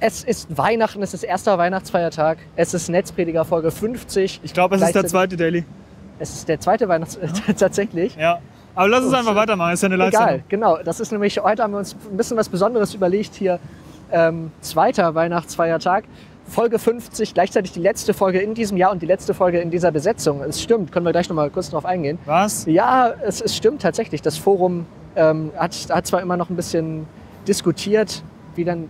Es ist Weihnachten, es ist erster Weihnachtsfeiertag. Es ist Netzprediger Folge 50. Ich glaube, es ist der zweite Daily. Es ist der zweite Weihnachts... tatsächlich. Ja. Aber lass uns einfach äh, weitermachen, ist ja eine Live Egal, genau. Das ist nämlich, heute haben wir uns ein bisschen was Besonderes überlegt hier. Ähm, zweiter Weihnachtsfeiertag, Folge 50, gleichzeitig die letzte Folge in diesem Jahr und die letzte Folge in dieser Besetzung. Es stimmt, können wir gleich nochmal kurz drauf eingehen. Was? Ja, es, es stimmt tatsächlich. Das Forum ähm, hat, hat zwar immer noch ein bisschen diskutiert, wie dann.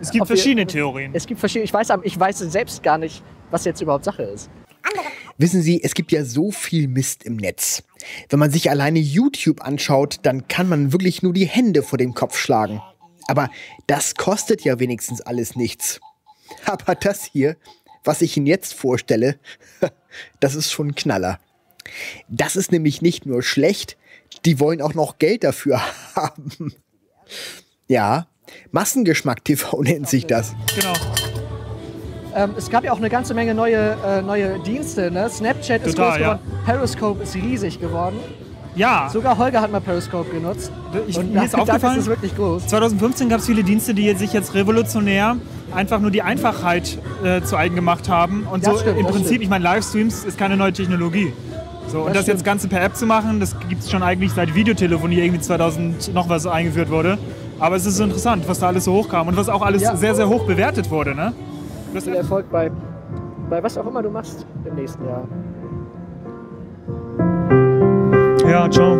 Es gibt ob wir- verschiedene Theorien. Es gibt verschiedene. Ich weiß, aber ich weiß selbst gar nicht, was jetzt überhaupt Sache ist. Wissen Sie, es gibt ja so viel Mist im Netz. Wenn man sich alleine YouTube anschaut, dann kann man wirklich nur die Hände vor dem Kopf schlagen. Aber das kostet ja wenigstens alles nichts. Aber das hier, was ich Ihnen jetzt vorstelle, das ist schon ein Knaller. Das ist nämlich nicht nur schlecht, die wollen auch noch Geld dafür haben. Ja, Massengeschmack TV nennt sich das. Genau. Ähm, es gab ja auch eine ganze Menge neue, äh, neue Dienste. Ne? Snapchat ist Total, groß ja. geworden, Periscope ist riesig geworden. Ja, Sogar Holger hat mal Periscope genutzt. ich, Und mir ist aufgefallen, ist wirklich groß. 2015 gab es viele Dienste, die jetzt sich jetzt revolutionär einfach nur die Einfachheit äh, zu eigen gemacht haben. Und Ja, so stimmt, im das Prinzip, stimmt. ich meine, Livestreams ist keine neue Technologie. So, und Das das jetzt stimmt. Ganze per App zu machen, das gibt es schon eigentlich seit Videotelefonie irgendwie 2000 noch was eingeführt wurde. Aber es ist interessant, was da alles so hochkam und was auch alles Ja. sehr, sehr hoch bewertet wurde. Ne? Das Viel Erfolg bei, bei was auch immer du machst im nächsten Jahr. ja, ciao.